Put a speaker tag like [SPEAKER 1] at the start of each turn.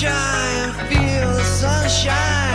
[SPEAKER 1] try feel the sunshine.